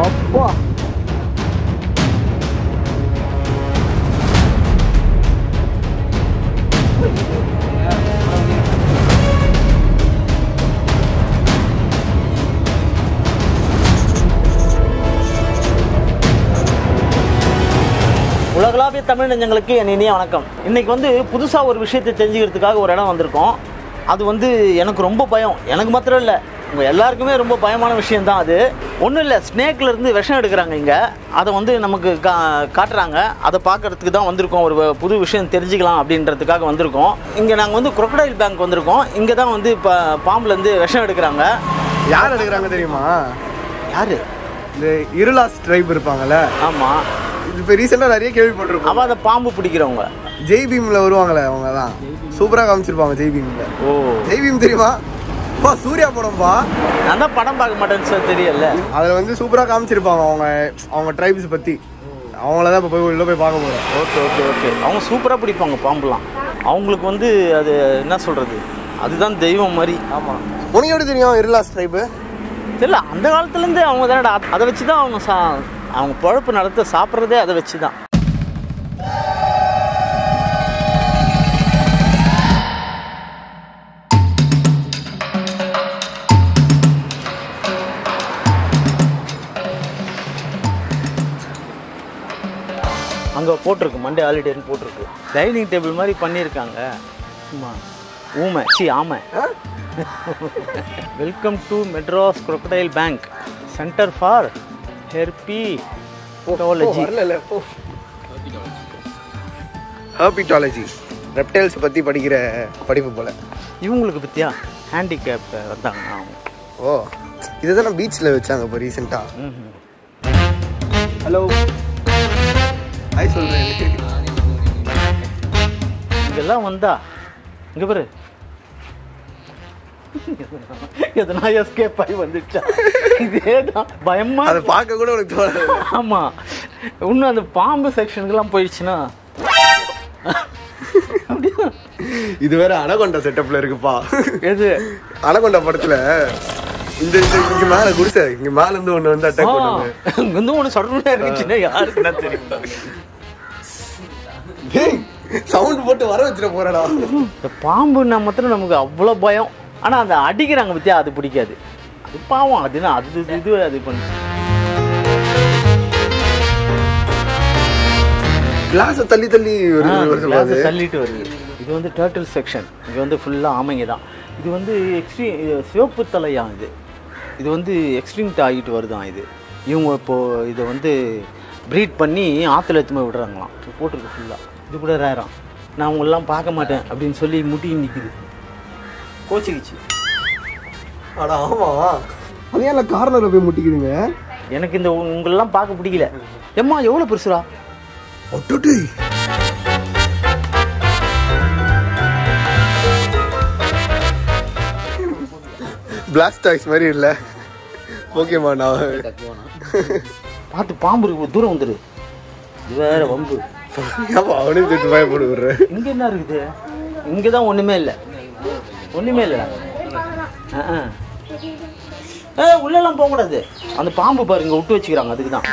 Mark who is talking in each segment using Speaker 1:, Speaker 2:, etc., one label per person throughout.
Speaker 1: அப்பா
Speaker 2: உலகளாவிய தமிழ் நெஞ்சங்களுக்கு என் இனிய வணக்கம். இன்னைக்கு வந்து புதுசாக ஒரு விஷயத்தை தெரிஞ்சுக்கிறதுக்காக ஒரு இடம் வந்திருக்கோம். அது வந்து எனக்கு ரொம்ப பயம். எனக்கு மாத்திரம் இல்லை. உங்கள் எல்லாருக்குமே ரொம்ப பயமான விஷயம்தான் அது. ஒன்றும் இல்லை. ஸ்னேக்ல இருந்து விஷம் எடுக்கிறாங்க இங்கே. அதை வந்து நமக்கு கா காட்டுறாங்க. அதை பார்க்கறதுக்கு தான் வந்திருக்கோம். ஒரு புது விஷயம் தெரிஞ்சுக்கலாம் அப்படின்றதுக்காக வந்திருக்கோம். இங்கே நாங்கள் வந்து crocodile பேங்க் வந்திருக்கோம். இங்கே தான் வந்து இப்போ பாம்புலேருந்து விஷம் எடுக்கிறாங்க.
Speaker 1: யார் எடுக்கிறாங்க தெரியுமா?
Speaker 2: யார்?
Speaker 1: இந்த இருளாஸ் ட்ரைப் இருப்பாங்கல்ல.
Speaker 2: ஆமாம்
Speaker 1: இது இப்போ ரீசெண்டாக நிறைய கேள்விப்பட்டிருக்கோம்.
Speaker 2: அவள் அதை பாம்பு பிடிக்கிறவங்க.
Speaker 1: ஜெய் பீம்ல வருவாங்களே அவங்க தான் சூப்பராக காமிச்சிருப்பாங்க ஜெய் பீம்ல
Speaker 2: ஓ.
Speaker 1: ஜெய் பீம் தெரியுமா? பா சூர்யா படம்ப்பா
Speaker 2: நான் தான் படம் பார்க்க மாட்டேன்னு சொல்லி தெரியல.
Speaker 1: அதில் வந்து சூப்பராக காமிச்சிருப்பாங்க அவங்க அவங்க ட்ரைப்ஸ் பற்றி அவங்கள தான் இப்போ போய் உள்ள போய் பார்க்க போகிறோம்
Speaker 2: ஓகே ஓகே ஓகே. அவங்க சூப்பராக பிடிப்பாங்க பாம்புலாம். அவங்களுக்கு வந்து அது என்ன சொல்கிறது அதுதான் தெய்வம் மாதிரி.
Speaker 1: ஆமாம் உனக்கு எப்படி தெரியும் இருளாஸ் ட்ரைப்பு
Speaker 2: தெரியல அந்த காலத்துலேருந்து அவங்க தானடா அதை வச்சு தான் அவங்க சா அவங்க பொழப்பு நடத்த சாப்பிட்றதே அதை வச்சு தான் போட்டிருக்கு. மண்டே ஹாலிடேன்னு போட்டிருக்கு. டைனிங் டேபிள் மாதிரி பண்ணியிருக்காங்க. சும்மா. ஊமை. சி ஆமை. Welcome to Madras crocodile bank centre for herpetology
Speaker 1: வரல போ ஹர்பிட்டாலஜி ரெப்டைல்ஸ் பற்றி படிக்கிற படிப்பு போல.
Speaker 2: இவங்களுக்கு பற்றியா ஹேண்டிகேப் வந்தாங்கன்னா அவங்க
Speaker 1: ஓ. இதுதான் பீச்சில் வச்சாங்க இப்போ ரீசெண்டாக. ஹலோ ஹாய் சொல்கிறேன்
Speaker 2: இங்கெல்லாம் வந்தா? இங்கே பாரு. எதனா எஸ்கேப் ஆகி வந்துச்சா இதே தான் பயமா
Speaker 1: அதை பார்க்க கூட உனக்கு தோணாது.
Speaker 2: ஆமா. இன்னும் அந்த பாம்பு செக்ஷனுக்குலாம் போயிடுச்சுன்னா?
Speaker 1: இது வேற அனகொண்டா செட்டப்ல இருக்குப்பா.
Speaker 2: எது?
Speaker 1: அனகொண்டா படத்துல இந்த இங்க மேல குடிசை இங்க மேல இருந்து ஒண்ணு வந்து அட்டாக் பண்ணுவாங்க
Speaker 2: இங்க வந்து ஒன்று சொல்றே இருந்துச்சுன்னா யாருக்கு என்ன தெரியும்
Speaker 1: சவுண்ட் போட்டு வர வச்சிட போறடா.
Speaker 2: இந்த பாம்புன்னா மாத்திரம் நமக்கு அவ்வளோ பயம். ஆனா அந்த அடிக்கிறாங்க பத்தியா அது பிடிக்காது. அது பாவம். அதுனா அது இது அது பண்ணு.
Speaker 1: கிளாஸ் தள்ளி தள்ளி வருது.
Speaker 2: தள்ளிட்டு வருது. இது வந்து டேர்ட்டில் செக்ஷன் இது வந்து ஃபுல்லாக ஆமைங்க தான். இது வந்து எக்ஸ்ட்ரீ சிவப்பு தலையா இது? இது வந்து எக்ஸ்ட்ரீம்ட் ஆகிட்டு வருதான் இது? இவங்க இப்போது இதை வந்து ப்ரீட் பண்ணி ஆற்றுல எடுத்து போய் விடுறாங்களாம். போட்டிருக்கு ஃபுல்லாக இது கூட ரேராம் நான் உங்களெல்லாம் பார்க்க மாட்டேன் அப்படின்னு சொல்லி முட்டி நிற்குது கோச்சிக்கிச்சு.
Speaker 1: அட ஆமா. அது ஏன் கார்னர்ல போய் முட்டிக்குதுங்க?
Speaker 2: எனக்கு இந்த உங்களெல்லாம் பார்க்க பிடிக்கல. எம்மா எவ்வளோ பெருசுடா?
Speaker 1: ஒட்டுட்டு பிளாஸ்ட் டாய்ஸ் மாதிரி இல்ல. ஓகேமா நான்
Speaker 2: பார்த்து பாம்பு இருக்கு தூரம் வந்துரு. இது வேற வம்பு.
Speaker 1: அவனையும் சேர்த்து பயப்பட விடுறேன்
Speaker 2: இங்க என்ன இருக்குது? இங்க தான் ஒண்ணுமே இல்லை. ஒண்ணுமே இல்லை ஏ உள்ளெல்லாம் போகக்கூடாது. அந்த பாம்பு பாரு இங்க விட்டு வச்சுக்கிறாங்க அதுக்கு தான்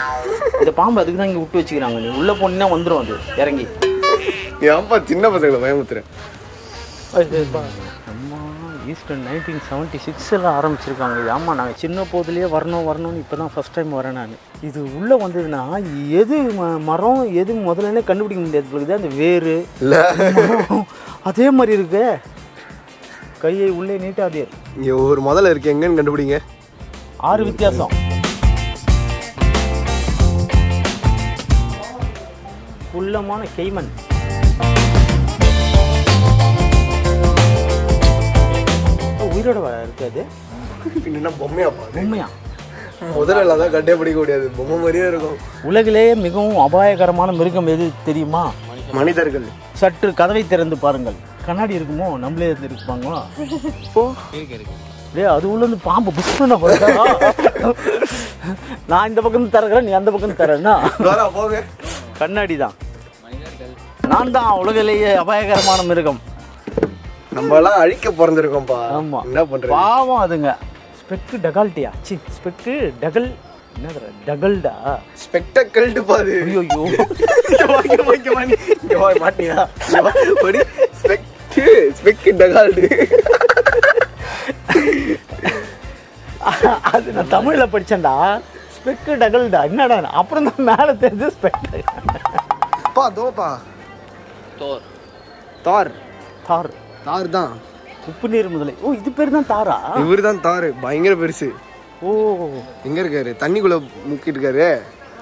Speaker 2: இந்த பாம்பு அதுக்கு தான் இங்க விட்டு வச்சுக்கிறாங்க. நீ உள்ள போனீங்கன்னா வந்துடும் அது. இறங்கி.
Speaker 1: ஏன்ப்பா சின்ன பசங்களை பயமுத்துறேன்
Speaker 2: ஈஸ்டர் நைன்டீன் செவன்ட்டி சிக்ஸில் ஆரம்பிச்சிருக்காங்க. இது ஆமாம் நாங்கள் சின்ன போதுலேயே வரணும் வரணும்னு இப்போ தான் ஃபஸ்ட் டைம் வரேன் நான். இது உள்ளே வந்ததுன்னா எது மரம் எது முதல்லனே கண்டுபிடிக்க முடியாது அந்த வேறு அதே மாதிரி இருக்கு. கையை உள்ளே நீட்டாதே.
Speaker 1: இங்க ஒரு முதல்ல இருக்கு. எங்கன்னு கண்டுபிடிங்க.
Speaker 2: ஆறு வித்தியாசம். குள்ளமான கெய்மன். உயிரோட வ- இருக்காது.
Speaker 1: என்ன பொம்மையாப்பா அது?
Speaker 2: உண்மையா
Speaker 1: முதல்ல தான் கட்டே பிடிக்க முடியாது. பொம்மை மாதிரியே இருக்கும்.
Speaker 2: உலகிலேயே மிகவும் அபாயகரமான மிருகம் எது தெரியுமா?
Speaker 1: மனிதர்கள்.
Speaker 2: சற்று கதவை திறந்து பாருங்கள். கண்ணாடி இருக்குமோ? நம்மளே இருந்து இருப்பாங்களா டேய் அது உள்ள இருந்து பாம்பு புஷ் பண்ண போறதா நான் இந்த பக்கம் தரகிறேன் நீ அந்த பக்கம் தரேன்னா கண்ணாடி தான். நான் தான் உலகிலேயே அபாயகரமான மிருகம்.
Speaker 1: நம்ம எல்லாம் அழிக்க பிறந்திருக்கோம்ப்பா.
Speaker 2: ஆமா.
Speaker 1: என்ன பண்றது?
Speaker 2: பாவம் அதுங்க. ஸ்பெக்கு டகால்ட்டியா? சி ஸ்பெக்கு டகல். என்னது டகல்டா?
Speaker 1: ஸ்பெக்டக்கல்ட்டு பாரு
Speaker 2: ஐயோ
Speaker 1: வாங்க வாங்க வாங்க இங்க வா மாட்டியா இங்க வா. ஒரு ஸ்பெக்ட் ஸ்பெக் டகால்டு.
Speaker 2: அது நான் தமிழ்ல படிச்சேன்டா. ஸ்பெக்கு டகல்டா. என்னடா அப்புறம் தான் மேலே தெரிஞ்சு ஸ்பெக்
Speaker 1: பா தோப்பா.
Speaker 2: தோர்.
Speaker 1: தார்.
Speaker 2: தார்.
Speaker 1: தார் தான்
Speaker 2: உப்பு நீர் முதலை. ஓ இது பேர் தான் தாரா?
Speaker 1: இவரு தான் தாரு. பயங்கர பெருசு.
Speaker 2: ஓ.
Speaker 1: எங்க இருக்காரு? தண்ணிக்குள்ள முக்கிட்டு இருக்காரு.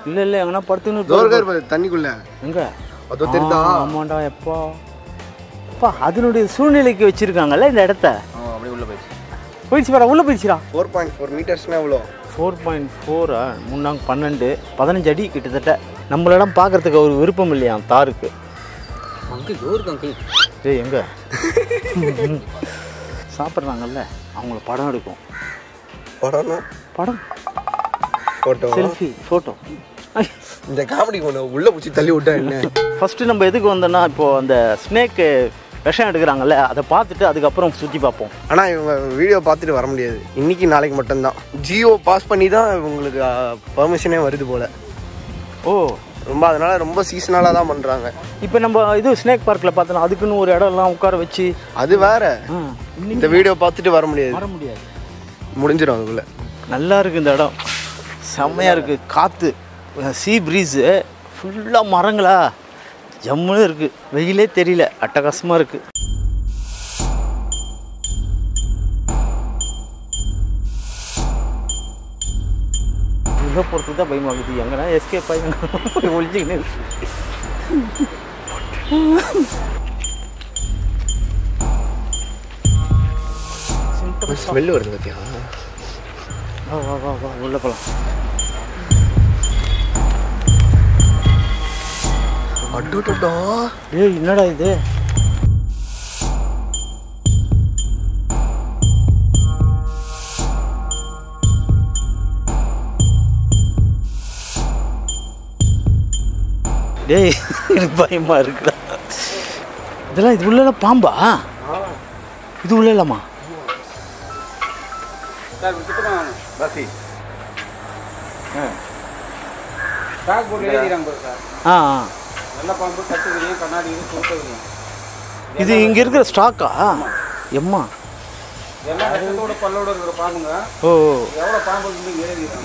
Speaker 2: இல்ல இல்ல எங்கன்னா படுத்துன்னு
Speaker 1: தோ இருக்காரு பாரு தண்ணிக்குள்ள.
Speaker 2: எங்க?
Speaker 1: அதோ தெரியுதா?
Speaker 2: ஆமாண்டா எப்பா. அப்பா அதனுடைய சூழ்நிலைக்கு வச்சிருக்காங்கல்ல இந்த இடத்த?
Speaker 1: அப்படியே உள்ள போயிடுச்சு.
Speaker 2: போயிடுச்சு பாரா உள்ள போயிடுச்சுடா.
Speaker 1: ஃபோர் பாயிண்ட் ஃபோர் மீட்டர்ஸ்னா எவ்வளோ?
Speaker 2: ஃபோர் பாயிண்ட் ஃபோரா முன்னாங்க பன்னெண்டு. பதினஞ்சு அடி கிட்டத்தட்ட. நம்மளிடம் பார்க்கறதுக்கு ஒரு விருப்பம் இல்லையா தாருக்கு?
Speaker 3: அங்கிள் டோருக்கு அங்கிள்
Speaker 2: ஏய் எங்க? சாப்பிட்றாங்கல்ல அவங்கள படம் எடுக்கும்.
Speaker 1: படம்னா?
Speaker 2: படம்.
Speaker 1: ஃபோட்டோ
Speaker 2: செல்ஃபி ஃபோட்டோ
Speaker 1: இந்த காமெடி கொண்டு உள்ள பிடிச்சி தள்ளி விட்டா என்ன?
Speaker 2: ஃபஸ்ட்டு நம்ம எதுக்கு வந்தோன்னா இப்போது அந்த ஸ்னேக்கு விஷம் எடுக்கிறாங்கல்ல அதை பார்த்துட்டு அதுக்கப்புறம் சுற்றி பார்ப்போம்.
Speaker 1: ஆனா இவங்க வீடியோ பார்த்துட்டு வர முடியாது. இன்னைக்கு நாளைக்கு மட்டும்தான். ஜியோ பாஸ் பண்ணி தான் இவங்களுக்கு பர்மிஷனே வருது போல.
Speaker 2: ஓ.
Speaker 1: ரொம்ப அதனால ரொம்ப சீசனலாக தான் பண்றாங்க.
Speaker 2: இப்போ நம்ம இது ஸ்னேக் பார்க்கில் பார்த்தோன்னா அதுக்குன்னு ஒரு இடம்லாம் உட்கார வச்சு
Speaker 1: அது வேற. இந்த வீடியோ பார்த்துட்டு வர முடியாது.
Speaker 2: வர முடியாது.
Speaker 1: முடிஞ்சிடும் அதுக்குள்ள.
Speaker 2: நல்லா இருக்குது இந்த இடம். செம்மையாக இருக்குது காற்று சீ ப்ரீஸு ஃபுல்லாக மரங்களா. ஜம்முன்னு இருக்குது வெயிலே தெரியல. அட்டகாசமாக இருக்குது உள்ளே போகிறதுக்கு தான் பயமாகுது எங்கன்னா எஸ்கேப் ஆகி எங்கே ஒழிஞ்சிக்கின்னு இருக்கு.
Speaker 1: ஸ்மெல் வருது பார்த்தியா
Speaker 2: வா வா வா வா. உள்ளே போகலாம்
Speaker 1: அட்டோட்டோ
Speaker 2: ஏய் என்னடா இது? டேய் எனக்கு பயமா இருக்குடா. இதெல்லாம் இது உள்ள பாம்பா? இது உள்ள இல்லாமா ஆ. இது இங்கே இருக்கிற ஸ்டாக்கா எம்மா?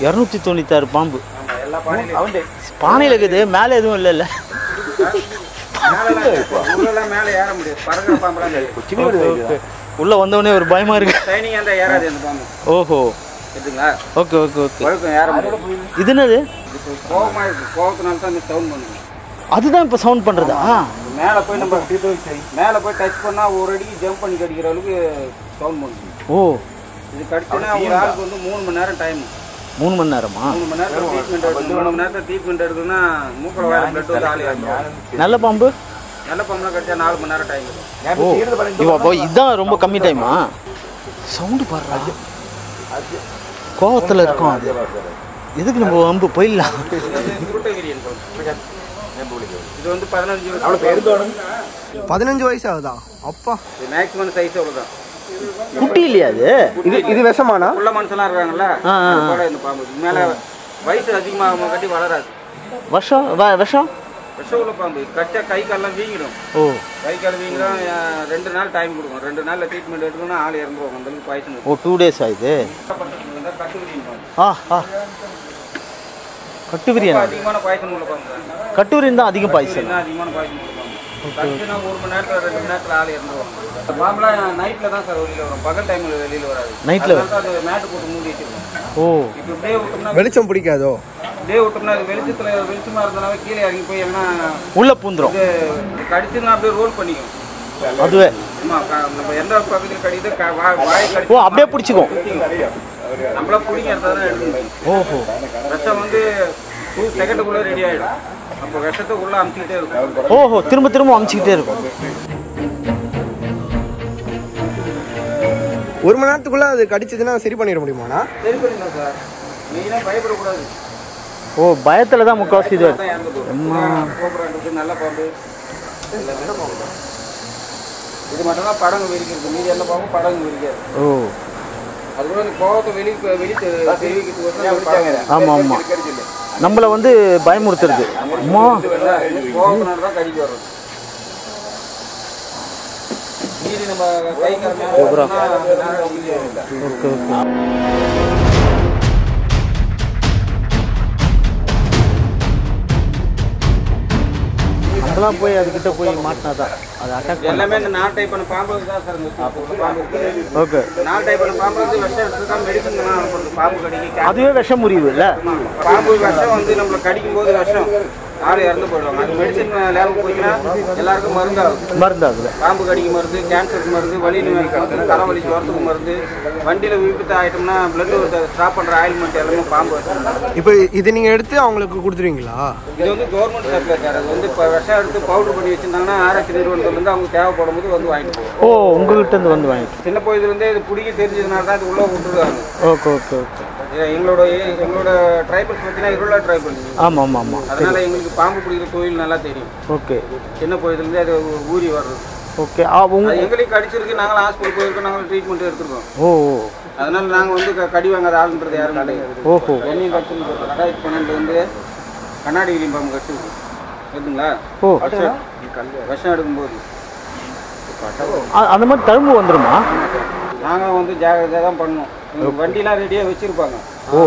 Speaker 2: இரநூத்தி தொண்ணூத்தாறு பாம்பு. பானையில் இருக்குது மேலே எதுவும் இல்லை இல்லை
Speaker 3: மேலெல்லாம் உள்ளெல்லாம் மேலே ஏற முடியாது. பறக்கிற பாம்பெல்லாம்
Speaker 2: ஓகே உள்ள வந்தவொடனே ஒரு பயமா இருக்கு.
Speaker 3: ட்ரைனிங் அந்த ஏறாது அந்த பாம்பு.
Speaker 2: ஓஹோ. Okay okay okay.
Speaker 3: வழுக்கம் ஏற முடியாது.
Speaker 2: இது என்னது? அதுதான் இப்போ சவுண்ட் பண்றதா?
Speaker 3: மேலே போய் நம்ம மேலே போய் டச் பண்ணால் ஒரு அடிக்கு ஜம்ப் பண்ணி கடிக்கிற அளவுக்கு சவுண்ட் பண்ணுங்க
Speaker 2: ஓ.
Speaker 3: இது கடிச்சுன்னா ஒரு ஆளுக்கு வந்து மூணு மணி நேரம் டைம்
Speaker 2: மூணு மணி நேரமா? நல்ல பாம்பு?
Speaker 3: நல்ல பம்பெலாம் கடிச்சா நாலு மணி நேரம் டைம்
Speaker 2: ஓ இவா அப்போ இதுதான் ரொம்ப கம்மி டைமா சவுண்டு பாடுறா? கோவத்தில் இருக்கும் அது எதுக்கு நம்ம அம்பு போயிடலாம்?
Speaker 3: குருட்டகிரியன் இது வந்து பதினஞ்சு
Speaker 1: வயசு ஆகுதா. அப்பா.
Speaker 3: இது மேக்ஸிமம் சைஸ் அவ்வளோதான்
Speaker 2: குட்டி இல்லையா அது?
Speaker 1: இது இது விஷமானா?
Speaker 3: உள்ள மனுஷன்லாம் இருக்காங்கல்ல இந்த பாம்பு. மேலே வயசு அதிகமாக கட்டி வளராது.
Speaker 2: விஷம் விஷம்?
Speaker 3: விஷம் உள்ள பாம்பு. கடிச்சா கை கால்லாம் வீங்கிடும்.
Speaker 2: ஓ.
Speaker 3: கை கால் வீங்கிடும் ரெண்டு நாள் டைம் கொடுக்கும். ரெண்டு நாளில் ட்ரீட்மெண்ட் எடுக்கணும்னா ஆள் இறந்துருவாங்க அந்த அளவுக்கு பாய்ச்சல்
Speaker 2: ஓ டூ டேஸ்
Speaker 3: பாம்பு.
Speaker 2: ஆ ஆ. கட்டுவிரியன்
Speaker 3: அதிகமான பாய்ச்சல் உள்ள பாம்பு.
Speaker 2: கட்டுவிரியன் தான் அதிகம் பாய்ச்சல்
Speaker 3: அதிகமான பாய்ச்சல் கடிச்சுனா ஒரு மணி நேரத்தில் ரெண்டு மணி நேரத்தில் ஆள் பாம்புலாம் நைட்டில் தான் சார் வெளியில் வரும். பகல் டைமில் வெளியில் வராது. தான் அது மேட்டு போட்டு மூடி வச்சிருக்கோம்.
Speaker 2: ஓ.
Speaker 3: இப்போ இப்படியே விட்டோம்னா
Speaker 1: வெளிச்சம் பிடிக்காதோ?
Speaker 3: இப்படியே விட்டோம்னா அது வெளிச்சத்தில் வெளிச்சமாக இருந்தனால கீழே இறங்கி போய் எங்கன்னா
Speaker 2: உள்ள பூந்துரும்.
Speaker 3: இது கடிச்சுன்னா அப்படியே ரோல் பண்ணிக்கும்.
Speaker 2: அதுவே.
Speaker 3: நம்ம எந்த பக்கத்தில் கடிக்குதோ வாய்
Speaker 2: ஓ
Speaker 3: கடிச்சு
Speaker 2: அப்படியே பிடிச்சிக்கும்.
Speaker 3: நம்மளா எடுத்தால் தான் எடுக்கணும்
Speaker 2: ஓஹோ.
Speaker 3: விஷம் வந்து டூ செகண்டுக்குள்ளே ரெடி ஆகிடும் அப்போ விஷத்தை உள்ளே அமுச்சிக்கிட்டே இருக்கும்.
Speaker 2: ஓஹோ திரும்ப திரும்ப அமுச்சிக்கிட்டே இருக்கும்.
Speaker 1: ஒரு மணி நேரத்துக்குள்ள அது கடிச்சதுன்னா சரி பண்ணிட முடியுமாண்ணா?
Speaker 3: சரி பண்ணிடலாம் சார். மெயினாக பயப்படக்கூடாது.
Speaker 2: ஓ பயத்தில் தான் முக்கால்வாசி இது
Speaker 3: நல்ல பாம்பு. இது மட்டும் தான். படங்கு விரிக்கிறது மீதி எந்த பாம்பும் படங்கு விரிக்காது.
Speaker 2: ஓ. ஆமாம் ஆமாம் நம்மளை வந்து பயமுறுத்துறது. அம்மா. ஓகே ஓகே நம்மளாம் போய் அதுக்கிட்ட போய் மாட்டினா தான் அது அட்டாக்
Speaker 3: எல்லாமே இந்த நால் டைப் பண்ண பாம்பு தான் சார் இந்த பாம்பு இருக்கு
Speaker 2: ஓகே.
Speaker 3: நால் டைப் பண்ண பாம்பு வந்து விஷம் எடுத்து தான் மெடிசன் பாம்பு கடிக்கு
Speaker 2: அதுவே விஷம் முறிவு இல்லை?
Speaker 3: பாம்பு விஷம் வந்து நம்மள கடிக்கும் போது விஷம். ஆள் இறந்து போயிடுவாங்க? அது மெடிசன் லேபுக்கு போயிங்கன்னா எல்லாருக்கும் மருந்தாகும்.
Speaker 2: மருந்தாகுது.
Speaker 3: பாம்பு கடிக்கு மருந்து கேன்சருக்கு மருந்து வலி மருந்து தலைவலி ஜுரத்துக்கு மருந்து. வண்டியில் விபத்து ஆயிட்டோம்னா பிளட் ஸ்டாப் பண்ணுற ஆயில்மெண்ட் எல்லாமே பாம்பு வச்சிருந்தாங்க.
Speaker 1: இப்போ இது நீங்கள் எடுத்து அவங்களுக்கு கொடுத்துருவீங்களா?
Speaker 3: இது வந்து கவர்மெண்ட் சப்ளை சார். அது வந்து இப்போ விஷம் எடுத்து பவுடர் பண்ணி வச்சிருந்தாங்கன்னா ஆராய்ச்சி நிறுவனத்துலேருந்து அவங்க தேவைப்படும் போது வந்து வாங்கிட்டு போவோம்
Speaker 2: ஓ உங்ககிட்ட இருந்து வந்து வாங்கிட்டு
Speaker 3: சின்ன போயதுலேருந்தே இது பிடிக்க தெரிஞ்சதுனால தான் இது உள்ளே விட்டுருக்காங்க
Speaker 2: ஓகே ஓகே ஓகே.
Speaker 3: எங்களோட எங்களோட ட்ரைபல்ஸ் பார்த்தீங்கன்னா இருளா ட்ரைபல்ஸ்
Speaker 2: ஆமாம் ஆமாம் ஆமாம்
Speaker 3: அதனால எங்களுக்கு பாம்பு பிடிக்கிற தொழில் நல்லா தெரியும்.
Speaker 2: ஓகே.
Speaker 3: சின்ன போயதுலேருந்தே அது ஊறி வர்றது.
Speaker 2: ஓகே
Speaker 3: அது எங்களுக்கு கடிச்சிருக்கு நாங்களும் ஹாஸ்பிட்டல் போயிருக்கோம் நாங்களும் ட்ரீட்மெண்ட் எடுத்துருக்கோம்.
Speaker 2: ஓ
Speaker 3: அதனால நாங்கள் வந்து கடி வாங்காத ஆளுன்றது யாரும் கிடையாது.
Speaker 2: ஓஹோ.
Speaker 3: என்னையும் கடிச்சு ரெண்டாயிரத்தி பன்னெண்டு வந்து கண்ணாடி கிளி பாம்பு கடிச்சிருக்கு. சரிங்களா
Speaker 2: ஓ.
Speaker 3: விஷம் எடுக்கும்போது
Speaker 2: அந்த மாதிரி தழும்பு வந்துருமா?
Speaker 3: நாங்கள் வந்து ஜாகிரதையாக தான் பண்ணோம் வண்டிலாம் ரெடியாக வச்சுருப்பாங்க.
Speaker 2: ஓ.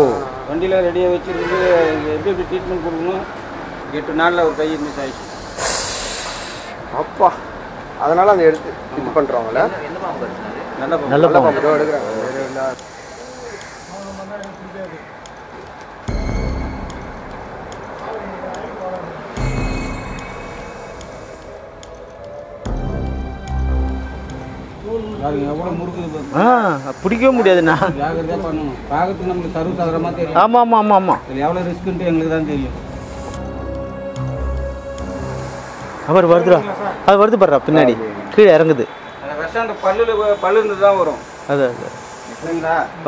Speaker 3: வண்டியில் ரெடியாக வச்சுருந்து எப்படி எப்படி ட்ரீட்மெண்ட் கொடுக்கணும்? எட்டு நாளில் ஒரு கை மிஸ் ஆயிடுச்சு.
Speaker 1: அப்பா. அதனால அந்த எடுத்து இது பண்ணுறவங்கள
Speaker 3: நல்ல.
Speaker 2: நல்ல
Speaker 1: எடுக்கிறாங்க.
Speaker 2: ஆ பிடிக்கவே முடியாதுண்ணா ஆமாம் ஆமாம் ஆமாம் ஆமாம்
Speaker 3: எவ்வளோ ரிஸ்க்குன்ட்டு எங்களுக்கு தான் தெரியும்.
Speaker 2: அவர் வருதுடா. அது வருது பாடுறா பின்னாடி. கீழே இறங்குது.
Speaker 3: வ- பல்லு இருந்து தான் வரும்.
Speaker 2: அது அது.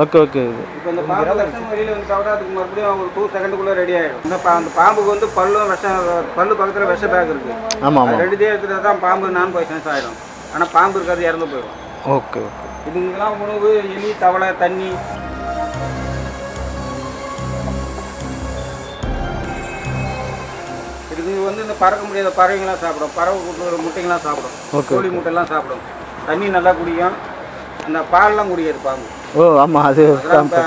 Speaker 2: ஓகே ஓகே
Speaker 3: இப்போ இந்த பாம்பு விஷம் வெளியில் வந்து தவிர அதுக்கு மறுபடியும் ஒரு டூ செகண்டுக்குள்ளே ரெடி ஆகிடும் இந்த பா- அந்த பாம்புக்கு வந்து பல்லும் விஷம் பல்லு பக்கத்தில் விஷ பேக் இருக்குது
Speaker 2: ஆமாம்
Speaker 3: எடுத்துட்டா தான் பாம்பு நான் பாய்சன்ஸ் ஆகிடும் ஆனால் பாம்பு இருக்காது இறந்து போயிடும்
Speaker 2: ஓகே ஓகே.
Speaker 3: இதுங்கெல்லாம் உணவு எலி தவளை தண்ணி. இதுக்கு வந்து இந்த பறக்க முடியாத பறவைங்களாம் சாப்பிடும். பறவை கூட்டு முட்டைங்களாம் சாப்பிடும். கோழி முட்டைலாம் சாப்பிடும். தண்ணி நல்லா குடிக்கும். அந்த பால்லாம் குடிக்காது பாம்பு
Speaker 2: ஓ ஆமாம் அது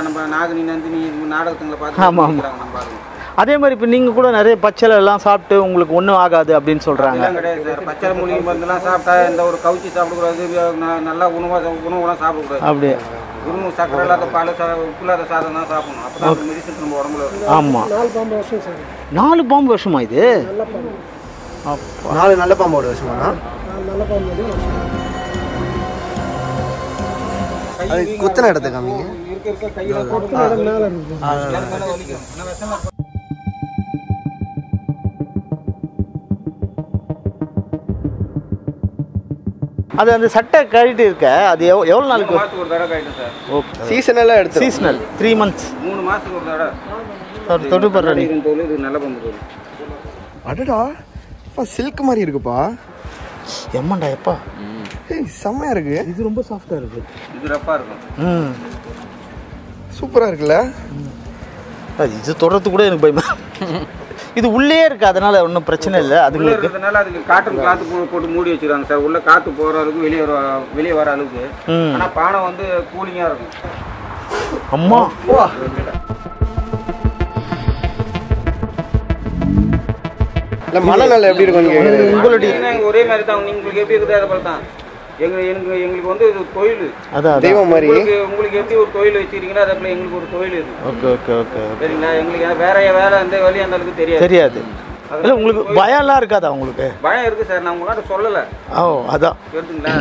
Speaker 3: நம்ம நாகினி நந்தினி நாடகத்துங்களை பார்த்து
Speaker 2: ஆமா, ஆமா.
Speaker 3: குடிக்கிறாங்க நம்ம பாருங்க
Speaker 2: அதே மாதிரி இப்போ நீங்கள் கூட நிறைய பச்சளை எல்லாம் சாப்பிட்டு உங்களுக்கு ஒன்றும் ஆகாது அப்படின்னு சொல்கிறாங்க
Speaker 3: கிடையாது சார். பச்சை மூலிகை மருந்துலாம் சாப்பிட்டா எந்த ஒரு கவுச்சி சாப்பிடக்கூடாது ந- நல்லா உணவாக உணவுலாம் சாப்பிடக்கூடாது.
Speaker 2: அப்படியே.
Speaker 3: உணவு சக்கரை இல்லாத பால் சா உப்பு இல்லாத சாதம் தான் சாப்பிடணும். அப்போ தான் மெடிசன் நம்ம உடம்புல
Speaker 2: ஆமாம் நாலு பாம்பு வருஷமா இது? அப்பா.
Speaker 1: நாலு நல்ல பாம்போட குத்தன இடத்த காமிங்க
Speaker 2: அது அந்த சட்டை கழட்டி இருக்க அது எவ் எவ்வளோ நாளுக்கு
Speaker 3: மாசத்துக்கு ஒரு தடவை கைட்டு சார்.
Speaker 2: ஓகே
Speaker 1: சீசனெல்லாம் எடுத்து
Speaker 2: சீசனல் த்ரீ மந்த்ஸ்
Speaker 3: மூணு மாசத்துக்கு ஒரு தடவை.
Speaker 2: தொட்டு நீ.
Speaker 3: இது தோல் இது நல்ல பம்பு தோல்.
Speaker 1: அடடா அப்பா சில்க் மாதிரி இருக்குப்பா.
Speaker 2: எம்மண்டா எப்பா?
Speaker 1: ஏய் செம்மையா இருக்கு.
Speaker 2: இது ரொம்ப சாஃப்டாக இருக்கு.
Speaker 3: இது ரஃப்பா இருக்கும்.
Speaker 2: ம்.
Speaker 1: சூப்பரா இருக்குல்ல?
Speaker 2: இது தொடர்றது கூட எனக்கு பயமா. இது உள்ளே இருக்கு அதனால ஒன்றும் பிரச்சனை இல்லை.
Speaker 3: உள்ள
Speaker 2: அதுங்களுக்கு
Speaker 3: இருக்கிறதுனால அதுக்கு காட்டன் கிளாத் போட்டு மூடி வச்சிருக்காங்க சார். உள்ள காத்து போற அளவுக்கு வெளியே வர வெளியே வர அளவுக்கு.
Speaker 2: ம்.
Speaker 3: ஆனா பானை வந்து கூலிங்கா இருக்கும்.
Speaker 2: அம்மா.
Speaker 1: இல்ல மனநல எப்படி கேக்குறேன்
Speaker 2: உங்களுடைய
Speaker 3: ஒரே மாதிரி தான் உங்களுக்கு எப்படி இருக்குது அதை போல தான் எங்க எங்களுக்கு எங்களுக்கு வந்து இது தொழில்.
Speaker 2: அதான்
Speaker 1: தெய்வம் மாதிரி.
Speaker 3: உங்களுக்கு எப்படி ஒரு தொழில் வச்சிருக்கீங்களோ அதே போல எங்களுக்கு ஒரு தொழில் இருக்கு
Speaker 2: ஓகே ஓகே ஓகே
Speaker 3: சரிங்களா? எங்களுக்கு வேற வேலை எந்த வழி அந்த அளவுக்கு தெரியாது.
Speaker 2: தெரியாது. உங்களுக்கு பயம்லாம் இருக்காதா உங்களுக்கு?
Speaker 3: பயம் இருக்கு சார். நான் உங்களாட்ட சொல்லலை.
Speaker 2: ஓ அதான்.
Speaker 3: கேட்டுங்களா?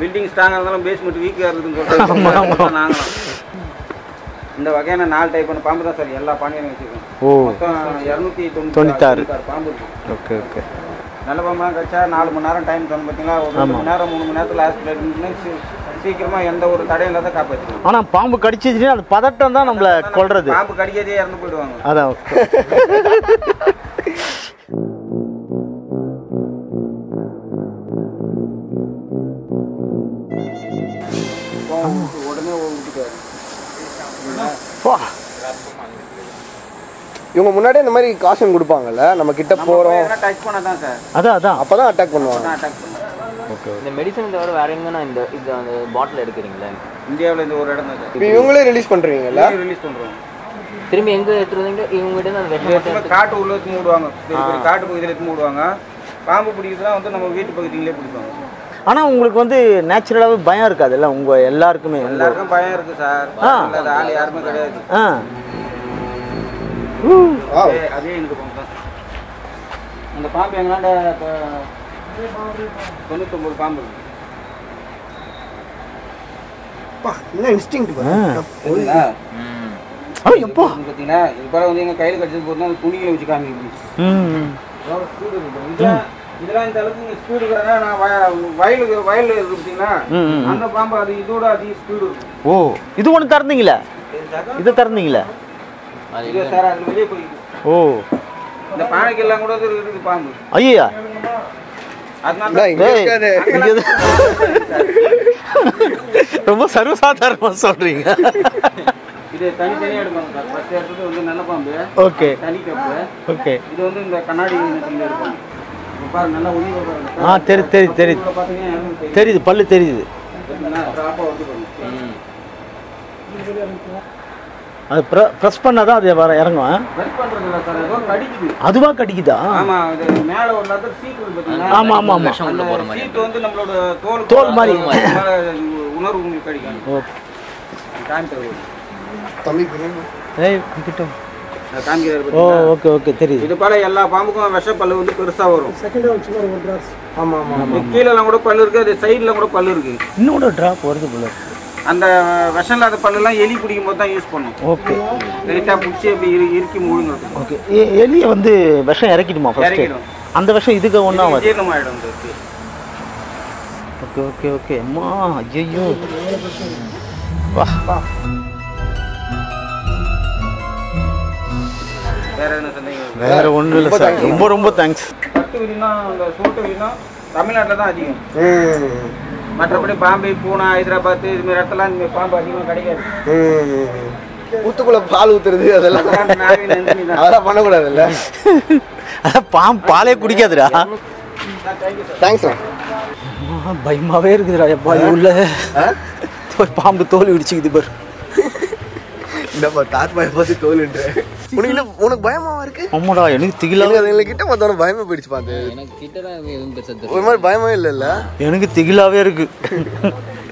Speaker 3: பில்டிங் ஸ்ட்ராங்காக இருந்தாலும் பேஸ்மெண்ட் வீக்காக இருக்குதுன்னு சொல்லிட்டு நாங்களும். இந்த வகையான நாலு டைப்பான பாம்பு தான் சார். எல்லா பாண்டியும் வச்சுருக்கோம்
Speaker 2: ஓ.
Speaker 3: மொத்தம் இரநூத்தி
Speaker 2: தொண்ணூத்தாறு.
Speaker 3: பாம்பு
Speaker 2: ஓகே ஓகே.
Speaker 3: நல்ல பாம்பெலாம் கழிச்சா நாலு மணி நேரம் டைம் தரணும் பார்த்தீங்களா ஒரு ரெண்டு மணி நேரம் மூணு மணி நேரத்தில் ஹாஸ்பிட்டல் இருந்துச்சுன்னா சீ- சீக்கிரமா எந்த ஒரு தடையும் இல்லாத காப்பாற்றிக்கலாம்
Speaker 2: ஆனால் பாம்பு கடிச்சிச்சுன்னா அது பதட்டம் தான் நம்மளை கொல்றது.
Speaker 3: பாம்பு கடிக்காதே இறந்து போயிடுவாங்க.
Speaker 2: அதான்.
Speaker 3: உடனே
Speaker 2: வா
Speaker 1: இவங்க முன்னாடியே இந்த மாதிரி காசும் கொடுப்பாங்கல்ல நம்ம கிட்ட
Speaker 3: சார்
Speaker 2: அதான் அதான்.
Speaker 1: அப்பதான் அட்டாக் பண்ணுவாங்க.
Speaker 3: தான் அட்டாக் பண்ணுவோம்
Speaker 4: இந்த மெடிசன் தவிர வேற எங்கன்னா இந்த இந்த அந்த பாட்டில் எடுக்கிறீங்களா?
Speaker 3: இந்தியாவில் இந்த ஒரு இடம் தான்
Speaker 1: இப்போ இவங்களே ரிலீஸ் பண்றீங்கல்ல?
Speaker 3: சார் ரிலீஸ் பண்ணுறோம்
Speaker 4: திரும்பி எங்க எடுத்துட்டு வந்தீங்க? இவங்க கிட்ட அந்த எடுத்து
Speaker 3: காட்டு உள்ள எடுத்து மூடுவாங்க. காட்டு பகுதியில் எடுத்து மூடுவாங்க. பாம்பு பிடிக்கிறதுலாம் வந்து நம்ம வீட்டு பகுதியிலே பிடிப்பாங்க.
Speaker 2: ஆனா உங்களுக்கு வந்து நேச்சுரலாவே பயம் இருக்காதுல்ல? உங்க எல்லாருக்குமே
Speaker 3: எல்லாருக்கும் பயம் இருக்கு சார் யாருமே கிடையாது.
Speaker 2: ஆ.
Speaker 3: அதே- அதே எனக்கு பாம்பு தான். அந்த பாம்பு எங்களாண்ட இப்போ தொண்ணூத்தொம்பது பாம்பு பார்த்தீங்கன்னா இப்போ வந்து எங்கள் கையில் கடிச்சது போதுனா துணியில் வச்சு காமிக்க இதெல்லாம் இந்த அளவுக்கு நீங்கள் ஸ்பீடு இருக்கிறனா நான் வய- வயலுக்கு வயலில் இருக்கு பார்த்தீங்கன்னா. அந்த பாம்பு அது இதோட அதிக ஸ்பீடு
Speaker 2: ஓ இது ஒன்று திறந்தீங்களே? இது திறந்தீங்களே?
Speaker 3: இது சார் அது வெளியே போயிருக்கு.
Speaker 2: ஓ.
Speaker 3: இந்த பானைக்கெல்லாம் கூட இருக்குது பாம்பு.
Speaker 2: ஐயா ரொம்ப சர்வசாதாரணமா சொல்றீங்க.
Speaker 3: இது தனித்தனியாக எடுப்பாங்க சார். ஃபர்ஸ்ட் எடுத்தது வந்து நல்ல பாம்பு.
Speaker 2: ஓகே.
Speaker 3: தனி கப்பு.
Speaker 2: ஓகே.
Speaker 3: இது வந்து இந்த கண்ணாடி இப்ப பாருங்க நல்லா ஒளி பாருங்க
Speaker 2: ஆ தெரி தெரியுது தெரியுது
Speaker 3: தெரியும்
Speaker 2: தெரியுது பல்லு தெரியுது
Speaker 3: ட்ராப்பாக வந்து பாருங்க
Speaker 2: அது ப்ரெஸ் பண்ணாதான் அது வர இறங்கும்.
Speaker 3: ஏதோ கடிக்குது.
Speaker 2: அதுவா கடிக்குதா?
Speaker 3: ஆமா அது மேல ஒரு லெதர் சீட் இருக்கு பாத்தீங்களா?
Speaker 2: ஆமா ஆமா ஆமா.
Speaker 3: அந்த சீட் வந்து நம்மளோட தோல்
Speaker 2: தோல் மாதிரி.
Speaker 3: மேல உணர்வு உங்களுக்கு கிடைக்கும்
Speaker 2: ஓ.
Speaker 3: காமிக்கிறது
Speaker 1: தம்பி
Speaker 2: ஏய் கிட்ட ஓ? ஓகே ஓகே தெரியுது.
Speaker 3: இது போல எல்லா பாம்புக்கும் விஷப்பல்லு வந்து பெருசா வரும்.
Speaker 1: ஆமா ஆமா
Speaker 3: கீழெல்லாம் கூட பல்லு இருக்கு அது சைடுல கூட பல்லு இருக்கு.
Speaker 2: இன்னொரு டிராப் வருது போல
Speaker 3: அந்த விஷம் இல்லாத பல்லெல்லாம் எலி பிடிக்கும் போது தான் யூஸ் பண்ணும்.
Speaker 2: ஓகே
Speaker 3: லைட்டாக பிடிச்சி அப்படி இரு இறுக்கி முழுங்கிறது
Speaker 2: ஓகே எலியை வந்து விஷம் இறக்கிடுமா ஃபர்ஸ்ட்
Speaker 3: இறக்கிடும்.
Speaker 2: அந்த விஷம் இதுக்கு ஒன்றா
Speaker 3: ஜீரணமாயிடும்.
Speaker 2: ஓகே ஓகே ஓகே அம்மா ஐயோ வா.
Speaker 3: வேற என்ன சந்தேகம் இருக்கு?
Speaker 2: வேற ஒன்றும் இல்லை சார் ரொம்ப ரொம்ப தேங்க்ஸ்
Speaker 3: பட்டு விரினா அந்த சோட்டு விரினா தமிழ்நாட்டில் தான் அதிகம். மற்றபடி பாம்பே பூனா ஹைதராபாத் இது மாதிரி இடத்துல இந்த மாதிரி பாம்பு அதிகமாக கிடைக்காது.
Speaker 1: ஊத்துக்குள்ள பால் ஊத்துறது அதெல்லாம். அதெல்லாம் பண்ணக்கூடாதுல்ல.
Speaker 2: அதான் பாம்பு பாலே குடிக்காதுடா. அம்மா, பயமாவே இருக்குதுடா எப்பா உள்ள. பாம்பு தோல் இடிச்சுக்குது பாரு.
Speaker 1: இந்தப்பா தாத் பாய் பார்த்து தோலுன்ற உனக்கு இல்ல உனக்கு பயமாவா இருக்கு?
Speaker 2: ஆமாடா எனக்கு திகிலா
Speaker 1: எனக்கு அதுங்களை கிட்ட பார்த்தோம் பயமே போயிடுச்சு
Speaker 4: எனக்கு பெருசா
Speaker 1: ஒரு மாதிரி பயமே இல்லைல்ல?
Speaker 2: எனக்கு திகிலாவே இருக்கு.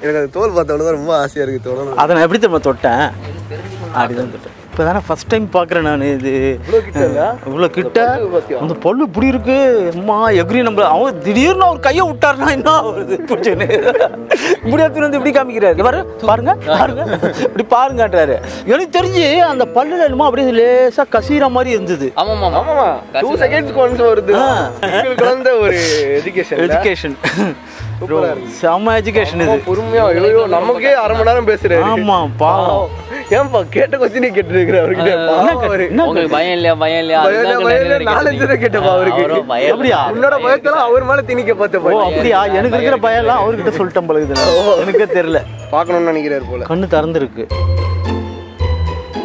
Speaker 1: எனக்கு அது தோல் பார்த்தோன்னு தான் ரொம்ப ஆசையா இருக்கு தொடணும்
Speaker 2: அதை நான் எப்படி தெரியுமா தொட்டேன்? அப்படிதான் தொட்டேன். இப்போ தானே ஃபர்ஸ்ட் டைம் பார்க்குறேன் நான் இது. இவ்வளோ கிட்ட அந்த பல்லு இப்படி இருக்கு. அம்மா எக்ரி நம்ம அவன் திடீர்னு அவர் கையை விட்டாருன்னா என்ன வருது பிடிச்சுன்னு இப்படி எடுத்துட்டு வந்து இப்படி காமிக்கிறாரு. பாரு பாருங்க பாருங்க. இப்படி பாருங்கன்றாரு. எனக்கு தெரிஞ்சு அந்த பல்லுல என்னமோ அப்படியே லேசா கசீர மாதிரி இருந்தது.
Speaker 4: ஆமா ஆமா
Speaker 1: ஆமாமா டூ செகண்ட்ஸ்க்கு ஒன்ஸ் வருது. குழந்த ஒரு எஜுகேஷன்
Speaker 2: எஜுகேஷன் செம்ம எஜுகேஷன் இது.
Speaker 1: பொறுமையா ஐயோ நமக்கே அரை மணி நேரம் பேசுறாரு.
Speaker 2: ஆமா பாவம்.
Speaker 1: ஏன்பா கேட்ட கொஸ்டினே கேட்டு இருக்கிற அவர்கிட்ட
Speaker 4: உங்களுக்கு பயம் இல்லையா? பயம் இல்லையா?
Speaker 1: பயம் இல்ல, பயம் இல்ல, நாலஞ்சு தடவை கேட்டப்பா அவருக்கு.
Speaker 2: அப்படியா?
Speaker 1: உன்னோட பயத்தெல்லாம் அவர் மேல திணிக்க பார்த்த
Speaker 2: அப்படியா? எனக்கு இருக்கிற பயம் எல்லாம் அவர்கிட்ட சொல்லிட்டேன் பழகுது எனக்கே தெரியல.
Speaker 1: பார்க்கணும்னு நினைக்கிறாரு போல.
Speaker 2: கண்ணு திறந்துருக்கு.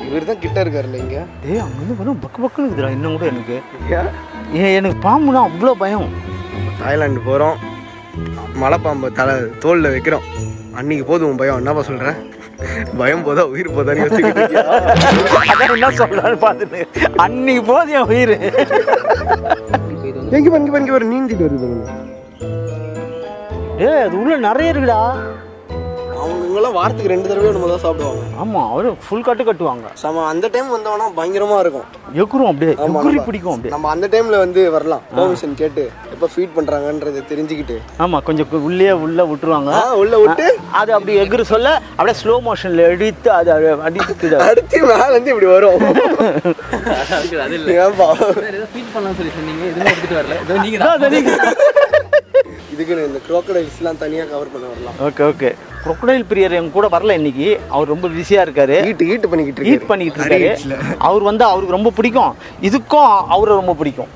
Speaker 1: இவர் தான் கிட்ட இருக்காருல்ல இங்க.
Speaker 2: ஏய் அங்கிருந்து வரும் பக்கு பக்குன்னு இருக்குதுடா இன்னும் கூட எனக்கு.
Speaker 1: ஏன்?
Speaker 2: எனக்கு பாம்புனா அவ்வளோ பயம்.
Speaker 1: தாய்லாந்து போறோம். மலைப்பாம்பை தலை தோல்ல வைக்கிறோம். அன்னைக்கு போதும் உன் பயம். என்னப்பா சொல்றேன் பயம் போதா உயிர் போதான்னு?
Speaker 2: அதான் என்ன சொல்றான்னு பார்த்துட்டு அன்னைக்கு போதும் என் உயிர்
Speaker 1: எங்க பாரு, இங்க பாரு, இங்க பாரு, நீந்திட்டு வருது பாருங்க.
Speaker 2: ஏய் அது உள்ள நிறைய இருக்குடா
Speaker 1: அவங்க இவங்கெல்லாம் வாரத்துக்கு ரெண்டு தடவை நம்ம தான் சாப்பிடுவாங்க.
Speaker 2: ஆமா அவரு ஃபுல் கட்டு கட்டுவாங்க.
Speaker 1: சம அந்த டைம் வந்தவனா பயங்கரமா இருக்கும்.
Speaker 2: எக்குரும் அப்படியே
Speaker 1: நம்ம-
Speaker 2: பிடிக்கும் அப்படியே.
Speaker 1: நம்ம அந்த டைம்ல வந்து வரலாம். பெர்மிஷன் கேட்டு எப்ப ஃபீட் பண்றாங்கன்றதை தெரிஞ்சுக்கிட்டு.
Speaker 2: ஆமா கொஞ்சம் உள்ளே உள்ள விட்டுருவாங்க.
Speaker 1: உள்ள விட்டு.
Speaker 2: அது அப்படி எகுரு சொல்ல அப்படியே ஸ்லோ மோஷன்ல எடுத்து அது அடித்து
Speaker 1: அடுத்து மேல இருந்து இப்படி வரும்.
Speaker 4: அது இல்ல. ஃபீல் பண்ணலாம் சொல்லி சொன்னீங்க. எதுவும் எடுத்துட்டு வரல. ஏதோ நீங்க தான்
Speaker 1: இதுக்கு இந்த crocodiles-லாம் தனியா கவர் பண்ண வரலாம்.
Speaker 2: ஓகே ஓகே crocodile பிரியர் எங்க கூட வரல இன்னைக்கு. அவர் ரொம்ப பிஸியா இருக்காரு.
Speaker 1: ஹீட் ஹீட் பண்ணிக்கிட்டு
Speaker 2: ஈட் பண்ணிட்டு இருக்காரு. அவர் வந்து அவருக்கு ரொம்ப பிடிக்கும். இதுக்கும் அவரை ரொம்ப பிடிக்கும்.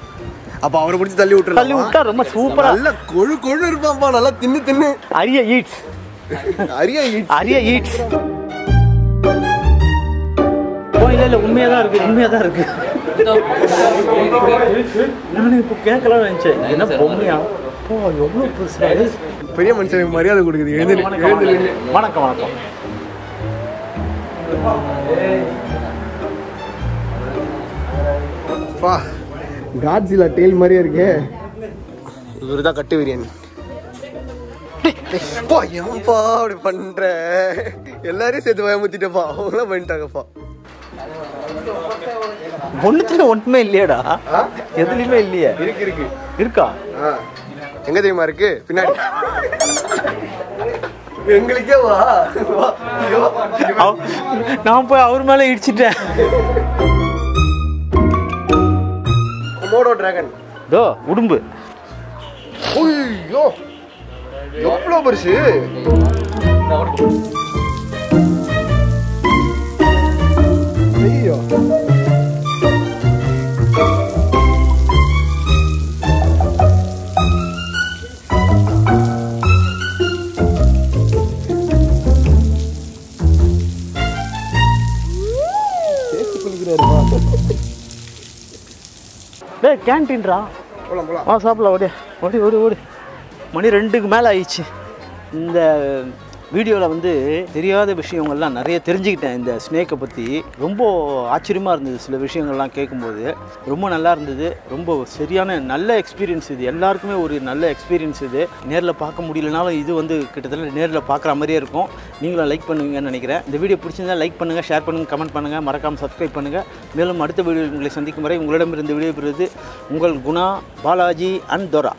Speaker 1: அப்ப அவரை பிடிச்சி தள்ளி விட்டுறலாம்?
Speaker 2: தள்ளி விட்டா ரொம்ப சூப்பரா
Speaker 1: நல்ல கொழு கொழு இருப்பான்ப்பா நல்லா தின்னு தின்னு.
Speaker 2: அரிய ஈட்ஸ்
Speaker 1: அரிய ஹீட்
Speaker 2: அரிய ஈட்ஸ் இல்லை இல்லை உண்மையாக தான் இருக்குது உண்மையாக தான் இருக்குது நானும் இப்போ கேட்கலாம் நினச்சேன். என்ன பொம்மையா? ஓ எவ்வளோ பெருசா இது?
Speaker 1: பெரிய மனுஷனுக்கு மரியாதை கொடுக்குது. எழுந்து
Speaker 2: வணக்கம், வணக்கம். வணக்கம்
Speaker 1: பா காட்ஸிலா டெய்ல் மாதிரியே இருக்கே. இவரு தான் கட்டு விரியன் பா ஏன்பா அப்படி பண்ற? எல்லாரையும் சேர்த்து பயமுத்திட்டப்பா அவங்களாம் பண்ணிட்டாங்கப்பா.
Speaker 2: ஒன்றுத்துல ஒன்றுமே இல்லையாடா. எதுலையுமே இல்லையே.
Speaker 1: இருக்கு இருக்கு.
Speaker 2: இருக்கா?
Speaker 1: ஆ. எங்க தெரியுமா இருக்கு? பின்னாடி. எங்களுக்கே வா. வா. ஐயோ.
Speaker 2: அவ- நான் போய் அவர் மேலே இடிச்சிட்டேன்.
Speaker 1: கொமோடோ டிராகன்
Speaker 2: தோ உடும்பு.
Speaker 1: ஐயோ. எவ்வளோ பெருசு? ஐயோ.
Speaker 2: டேய் கேன்டீன்ரா ஆ சாப்பிடலாம் ஓடி ஓடி ஓடி ஓடி. மணி ரெண்டுக்கு மேலே ஆயிடுச்சு. இந்த வீடியோவில் வந்து தெரியாத விஷயங்கள்லாம் நிறைய தெரிஞ்சுக்கிட்டேன். இந்த ஸ்னேக்கை பற்றி ரொம்ப ஆச்சரியமாக இருந்தது சில விஷயங்கள்லாம் கேட்கும்போது ரொம்ப நல்லா இருந்தது. ரொம்ப சரியான நல்ல எக்ஸ்பீரியன்ஸ் இது. எல்லாருக்குமே ஒரு நல்ல எக்ஸ்பீரியன்ஸ் இது. நேரில் பார்க்க முடியலனாலும் இது வந்து கிட்டத்தட்ட நேரில் பார்க்குற மாதிரியே இருக்கும். நீங்களும் லைக் பண்ணுவீங்கன்னு நினைக்கிறேன். இந்த வீடியோ பிடிச்சிருந்தா லைக் பண்ணுங்கள் ஷேர் பண்ணுங்கள் கமெண்ட் பண்ணுங்கள் மறக்காமல் சப்ஸ்கிரைப் பண்ணுங்கள் மேலும் அடுத்த வீடியோ உங்களை சந்திக்கும் வரை உங்களிடமிருந்து விடைபெறுவது உங்கள் குணா பாலாஜி அண்ட் தொரா.